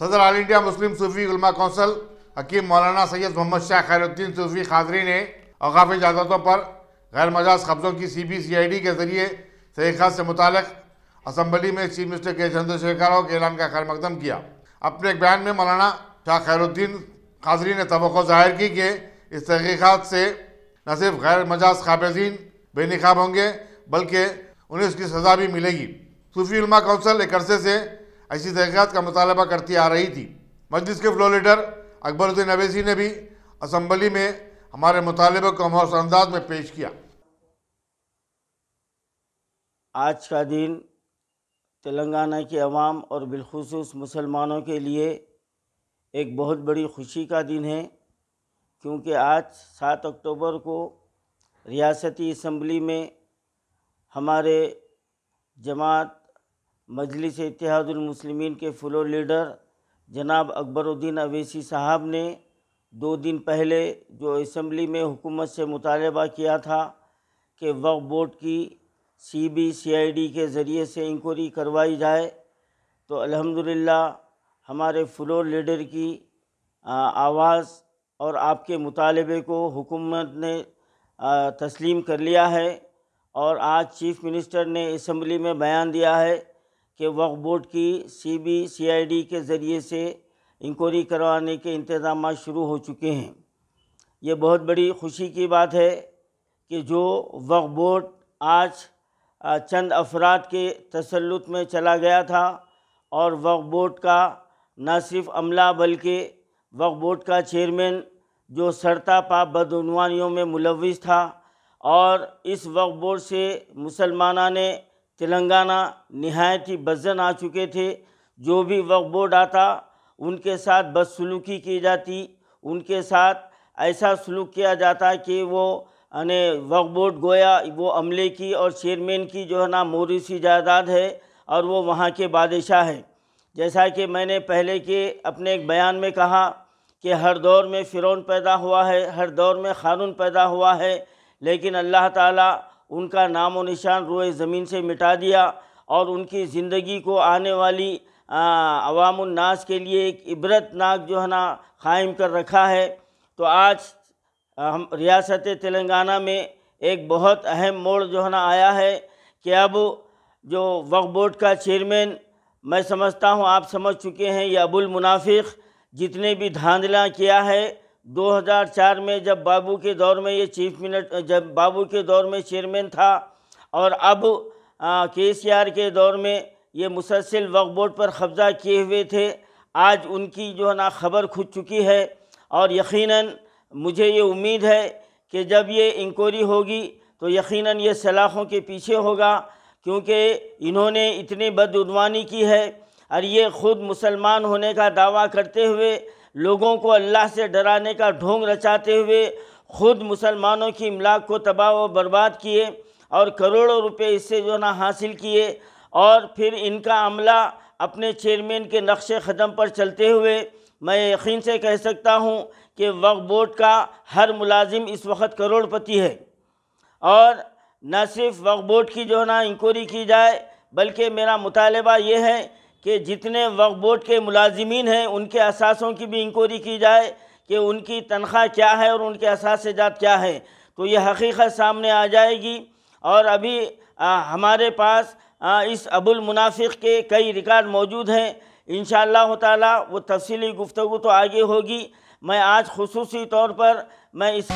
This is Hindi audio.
सदर ऑल इंडिया मुस्लिम सूफी उलमा कौंसल हकीम मौलाना सैयद मोहम्मद शाह खैरुद्दीन सूफी खादरी ने अवकाफ इजाज़तों पर गैर मजाज कब्ज़ों की C B C I D के ज़रिए तहक़ात से मुतल असम्बली में chief minister K Chandrashekar Rao के ऐलान का खैर मकदम किया। अपने एक बयान में मौलाना शाह खैरुद्दीन खादरी ने तो ज़ाहिर की कि इस तहकीक़ात से न सिर्फ़ गैर मजाज काबजीन बेनकाब होंगे, बल्कि उन्हें उसकी सज़ा भी मिलेगी। सूफी उलमा कौंसल एक अरसे से ऐसी तहकीक़ात का मुतालबा करती आ रही थी। मजलिस के फ्लो लीडर अकबरुद्दीन अवैसी ने भी असम्बली में हमारे मुतालबे को मौस अंदाज में पेश किया। आज का दिन तेलंगाना के अवाम और बिलखसूस मुसलमानों के लिए एक बहुत बड़ी खुशी का दिन है, क्योंकि आज सात अक्टूबर को रियासती असम्बली में हमारे जमात मजलिस इतिहादुलमुस्लिमीन के फ्लोर लीडर जनाब अकबरुद्दीन अवैसी साहब ने दो दिन पहले जो असम्बली में हुकूमत से मुतालबा किया था कि वक्फ बोर्ड की C B C I D के ज़रिए से इंक्वायरी करवाई जाए तो अल्हम्दुलिल्लाह हमारे फ्लोर लीडर की आवाज़ और आपके मुतालबे को हुकूमत ने तस्लीम कर लिया है और आज चीफ़ मिनिस्टर ने असम्बली में बयान दिया है कि वक्फ बोर्ड की C B C I D के ज़रिए से इंक्वायरी करवाने के इंतज़ाम शुरू हो चुके हैं। ये बहुत बड़ी खुशी की बात है कि जो वक्फ बोर्ड आज चंद अफराद के तसलुत में चला गया था और वक्फ बोर्ड का न सिर्फ़ अमला बल्कि वक्फ बोर्ड का चेयरमैन जो सरता पाप बदनवानियों में मुलविस था और इस वक्फ बोर्ड से मुसलमाना ने तेलंगाना नहायत ही बजन आ चुके थे। जो भी वक्फ बोर्ड आता, उनके साथ बदसलूकी की जाती। उनके साथ ऐसा सलूक किया जाता कि वो, अने वक्फ बोर्ड गोया, वो अमले की और चेयरमैन की जो है ना, मोरूसी जायदाद है और वो वहाँ के बादशाह है। जैसा कि मैंने पहले के अपने एक बयान में कहा कि हर दौर में फ़िरौन पैदा हुआ है, हर दौर में ख़ानून पैदा हुआ है, लेकिन अल्लाह ताला उनका नाम व निशान रोए ज़मीन से मिटा दिया और उनकी ज़िंदगी को आने वाली अवामनास के लिए एक इबरतनाक जो है ना कायम कर रखा है। तो आज हम रियासत तेलंगाना में एक बहुत अहम मोड़ जो है ना आया है कि अब जो वक्फ बोर्ड का चेयरमैन, मैं समझता हूँ आप समझ चुके हैं, ये अबुल मुनाफिक जितने भी धांधला किया है 2004 में जब बाबू के दौर में ये चीफ मिनट, जब बाबू के दौर में चेयरमैन था और अब के सी आर के दौर में ये मुसलसल वक्फ बोर्ड पर कब्ज़ा किए हुए थे, आज उनकी जो है ना खबर खुद चुकी है और यकीनन मुझे ये उम्मीद है कि जब ये इंक्वायरी होगी तो यकीनन ये सलाखों के पीछे होगा, क्योंकि इन्होंने इतनी बदउनवानी की है और ये ख़ुद मुसलमान होने का दावा करते हुए लोगों को अल्लाह से डराने का ढोंग रचाते हुए ख़ुद मुसलमानों की इमलाक को तबाह व बर्बाद किए और करोड़ों रुपए इससे जो ना हासिल किए और फिर इनका अमला अपने चेयरमैन के नक्श क़दम पर चलते हुए मैं यकीन से कह सकता हूँ कि वक्फ बोर्ड का हर मुलाजिम इस वक्त करोड़पति है। और न सिर्फ़ वक्फ बोर्ड की जो है ना इंक्वायरी की जाए, बल्कि मेरा मुतालबा ये है कि जितने वक्फ बोर्ड के मुलाजमीन हैं उनके असासों की भी इंक्वायरी की जाए कि उनकी तनख्वाह क्या है और उनके असाजात क्या है। तो ये हकीकत सामने आ जाएगी। और अभी आ, हमारे पास आ, इस अबुल मुनाफिक के कई रिकॉर्ड मौजूद हैं। इन वो तफसीली गुफ्तु तो आगे होगी। मैं आज खसूसी तौर पर मैं इस